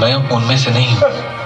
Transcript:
मैं उनमें से नहीं हूँ।